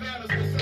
Havana's